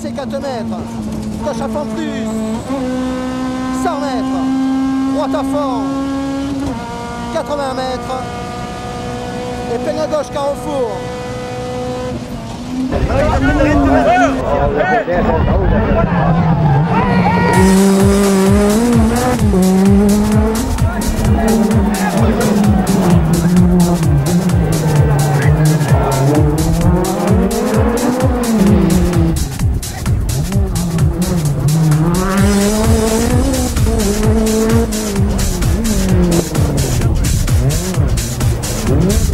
tracé 4 mètres. Gauche à fond plus. 100 mètres. Droite à fond. 80 mètres. Et peine à gauche Mm-hmm.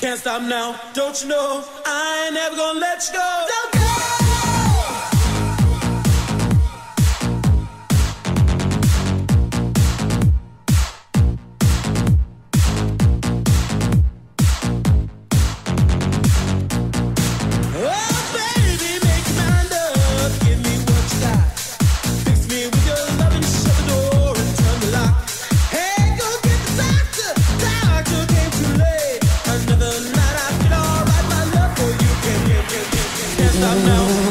Can't stop now, don't you know? I ain't never gonna let you go. stop now.